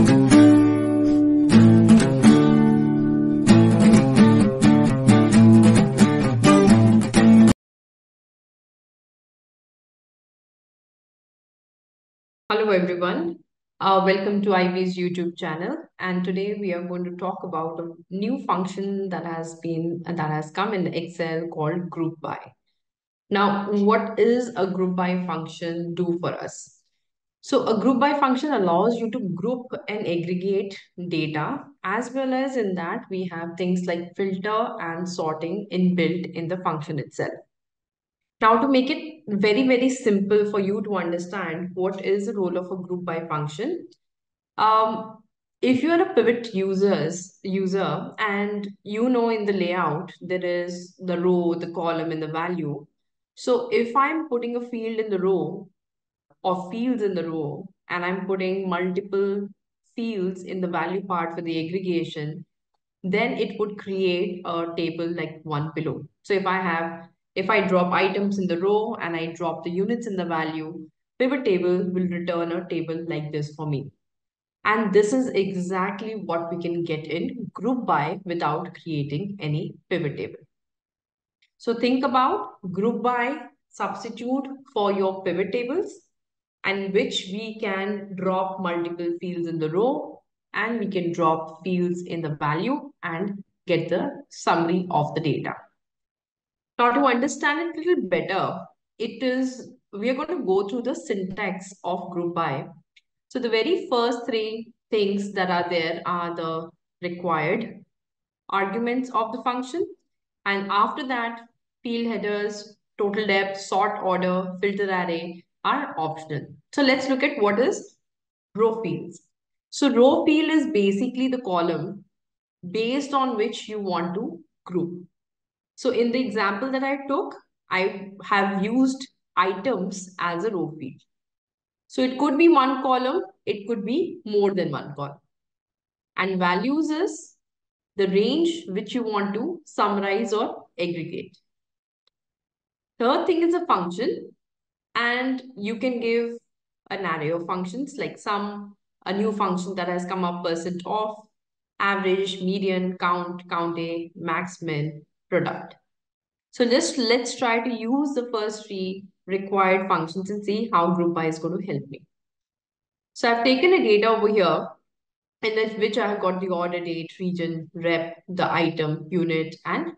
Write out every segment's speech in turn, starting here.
Hello everyone. Uh, welcome to Ivy's YouTube channel. And today we are going to talk about a new function that has been that has come in Excel called group by. Now, what is a group by function do for us? So a group by function allows you to group and aggregate data as well as in that we have things like filter and sorting inbuilt in the function itself. Now to make it very, very simple for you to understand what is the role of a group by function. Um, if you are a pivot users user and you know in the layout there is the row, the column, and the value. So if I'm putting a field in the row or fields in the row and I'm putting multiple fields in the value part for the aggregation, then it would create a table like one below. So if I have if I drop items in the row and I drop the units in the value, pivot table will return a table like this for me. And this is exactly what we can get in group by without creating any pivot table. So think about group by substitute for your pivot tables and which we can drop multiple fields in the row and we can drop fields in the value and get the summary of the data. Now, to understand it a little better, it is we are going to go through the syntax of group by. So the very first three things that are there are the required arguments of the function. And after that, field headers, total depth, sort order, filter array are optional. So let's look at what is row fields. So row field is basically the column based on which you want to group. So in the example that I took, I have used items as a row field. So it could be one column, it could be more than one column. And values is the range which you want to summarize or aggregate. Third thing is a function and you can give an array of functions like sum, a new function that has come up percent of, average, median, count, count a, max, min, product. So just let's try to use the first three required functions and see how group by is going to help me. So I've taken a data over here in which I have got the order date, region, rep, the item, unit, and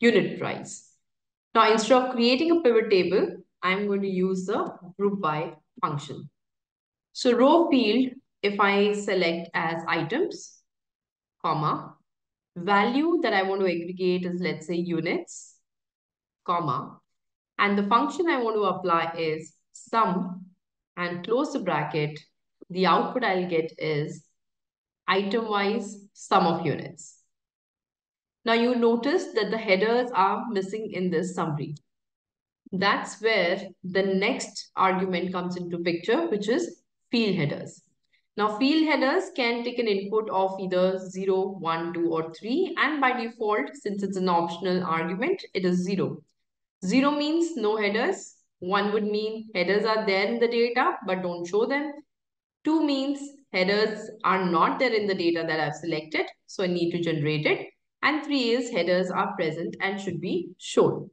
unit price. Now, instead of creating a pivot table, I'm going to use the group by function. So row field, if I select as items, comma, value that I want to aggregate is let's say units, comma, and the function I want to apply is sum and close the bracket. The output I'll get is item-wise sum of units. Now you notice that the headers are missing in this summary. That's where the next argument comes into picture, which is field headers. Now, field headers can take an input of either 0, 1, 2, or 3. And by default, since it's an optional argument, it is 0. 0 means no headers. 1 would mean headers are there in the data, but don't show them. 2 means headers are not there in the data that I've selected, so I need to generate it. And 3 is headers are present and should be shown.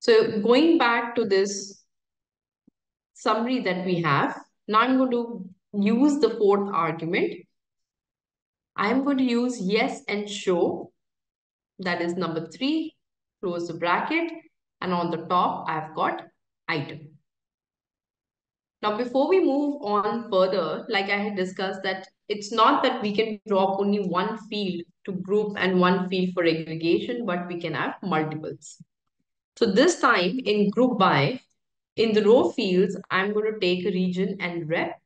So going back to this summary that we have, now I'm going to use the fourth argument. I'm going to use yes and show. That is number 3. Close the bracket. And on the top, I've got item. Now, before we move on further, like I had discussed that it's not that we can drop only one field to group and one field for aggregation, but we can have multiples. So this time in group by, in the row fields, I'm going to take a region and rep,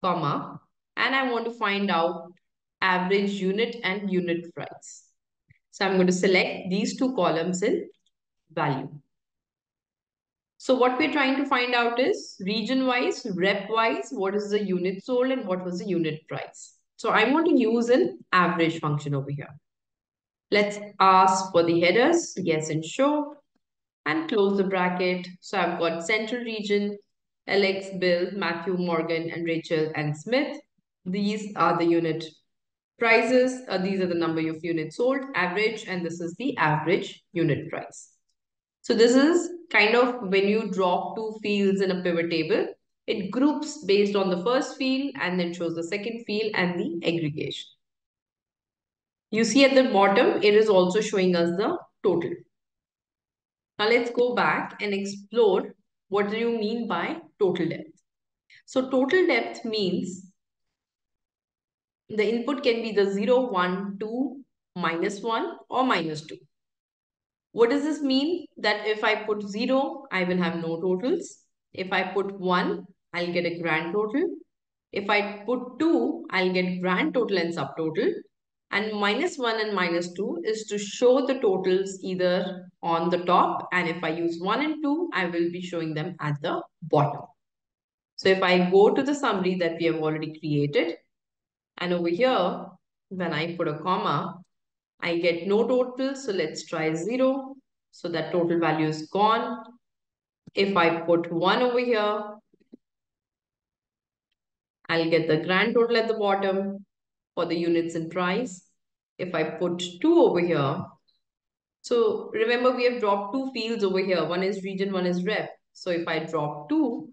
comma, and I want to find out average unit and unit price. So I'm going to select these two columns in value. So what we're trying to find out is region-wise, rep-wise, what is the unit sold and what was the unit price. So I want to use an average function over here. Let's ask for the headers, yes and show, and close the bracket. So I've got central region, Alex, Bill, Matthew, Morgan, and Rachel, and Smith. These are the unit prices. Uh, these are the number of units sold, average, and this is the average unit price. So this is kind of when you drop two fields in a pivot table, it groups based on the first field and then shows the second field and the aggregation. You see at the bottom, it is also showing us the total. Now let's go back and explore what do you mean by total depth. So total depth means the input can be the 0, 1, 2, minus 1 or minus 2. What does this mean? That if I put 0, I will have no totals. If I put 1, I'll get a grand total. If I put 2, I'll get grand total and subtotal. And minus 1 and minus 2 is to show the totals either on the top. And if I use 1 and 2, I will be showing them at the bottom. So if I go to the summary that we have already created, and over here, when I put a comma, I get no total. So let's try 0. So that total value is gone. If I put 1 over here, I'll get the grand total at the bottom for the units in price. If I put 2 over here, so remember we have dropped two fields over here. One is region, one is rep. So if I drop 2,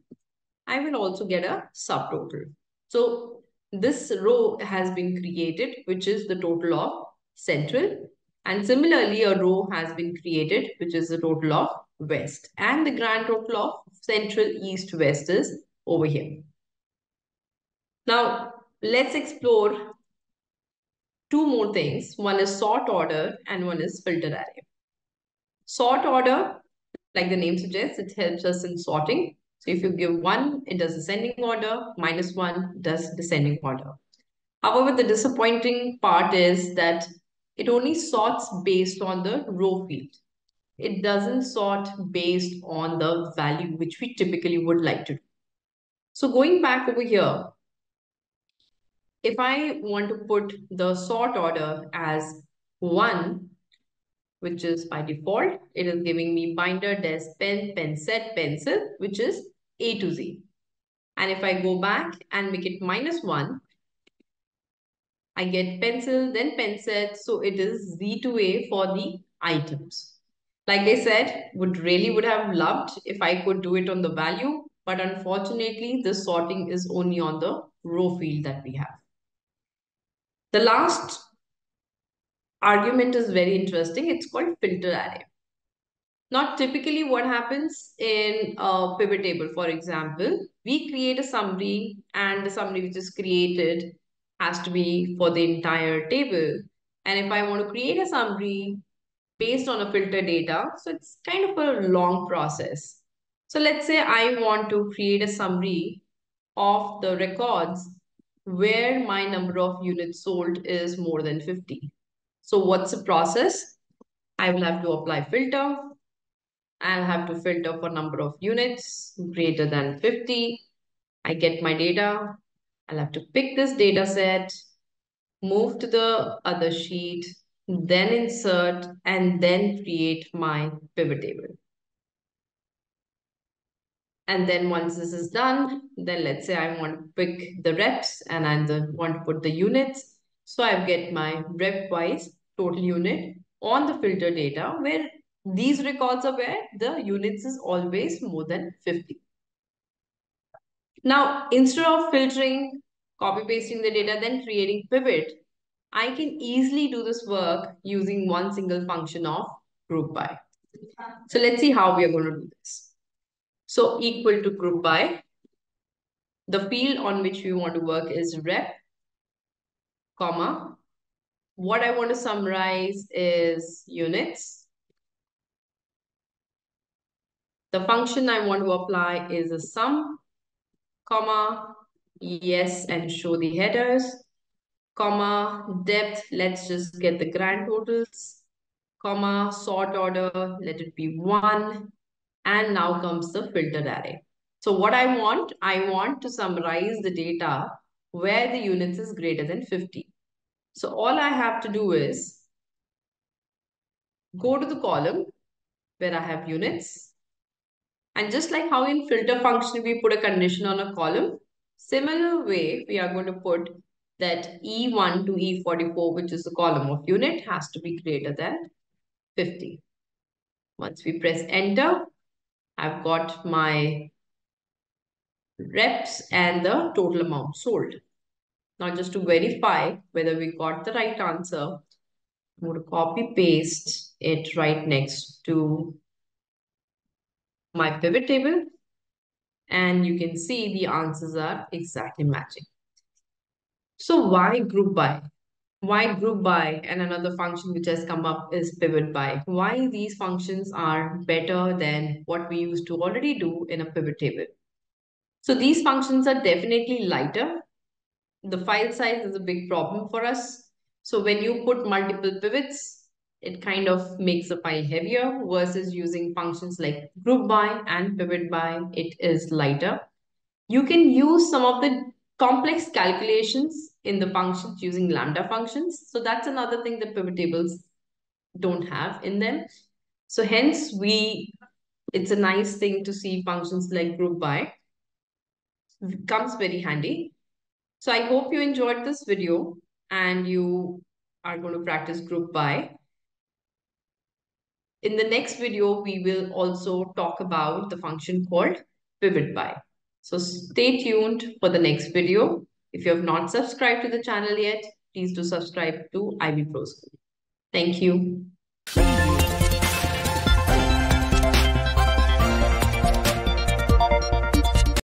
I will also get a subtotal. So this row has been created, which is the total of central. And similarly, a row has been created, which is the total of west. And the grand total of central, east, west is over here. Now, let's explore two more things. One is sort order and one is filter array. Sort order, like the name suggests, it helps us in sorting. So if you give 1, it does ascending order, minus 1 does descending order. However, the disappointing part is that it only sorts based on the row field. It doesn't sort based on the value which we typically would like to do. So going back over here, if I want to put the sort order as 1, which is by default, it is giving me binder, desk, pen, pen set, pencil, which is A to Z. And if I go back and make it minus 1, I get pencil, then pen set. So it is Z to A for the items. Like I said, would really would have loved if I could do it on the value, but unfortunately, this sorting is only on the row field that we have. The last argument is very interesting. It's called filter array. Now, typically what happens in a pivot table, for example, we create a summary and the summary which is created has to be for the entire table. And if I want to create a summary based on a filter data, so it's kind of a long process. So let's say I want to create a summary of the records where my number of units sold is more than 50. So what's the process? I will have to apply filter. I'll have to filter for number of units greater than 50. I get my data. I'll have to pick this data set, move to the other sheet, then insert, and then create my pivot table. And then once this is done, then let's say I want to pick the reps and I want to put the units. So I get my rep-wise total unit on the filter data where these records are where the units is always more than 50. Now, instead of filtering, copy pasting the data, then creating pivot, I can easily do this work using one single function of group by. So let's see how we are going to do this. So equal to group by. The field on which we want to work is rep, comma. What I want to summarize is units. The function I want to apply is a sum, comma, yes, and show the headers, comma, depth, let's just get the grand totals, comma, sort order, let it be one, and now comes the filter array. So what I want, I want to summarize the data where the units is greater than 50. So all I have to do is go to the column where I have units. And just like how in filter function, we put a condition on a column, Similar way, we are going to put that E1 to E44, which is the column of unit, has to be greater than 50. Once we press enter, I've got my reps and the total amount sold. Now just to verify whether we got the right answer, I'm going to copy paste it right next to my pivot table and you can see the answers are exactly matching. So why group by? Why group by and another function which has come up is pivot by? Why these functions are better than what we used to already do in a pivot table? So these functions are definitely lighter. The file size is a big problem for us. So when you put multiple pivots, it kind of makes the file heavier versus using functions like group by and pivot by, it is lighter. You can use some of the complex calculations in the functions using lambda functions. So that's another thing that pivot tables don't have in them. So hence we, it's a nice thing to see functions like group by comes very handy. So I hope you enjoyed this video and you are going to practice group by. In the next video, we will also talk about the function called pivot by. So stay tuned for the next video. If you have not subscribed to the channel yet, please do subscribe to Ivy Pro School. Thank you.